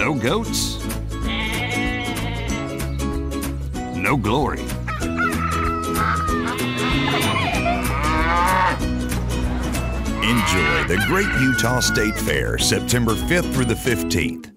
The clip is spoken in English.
No goats. No glory. Enjoy the Great Utah State Fair September 5th through the 15th.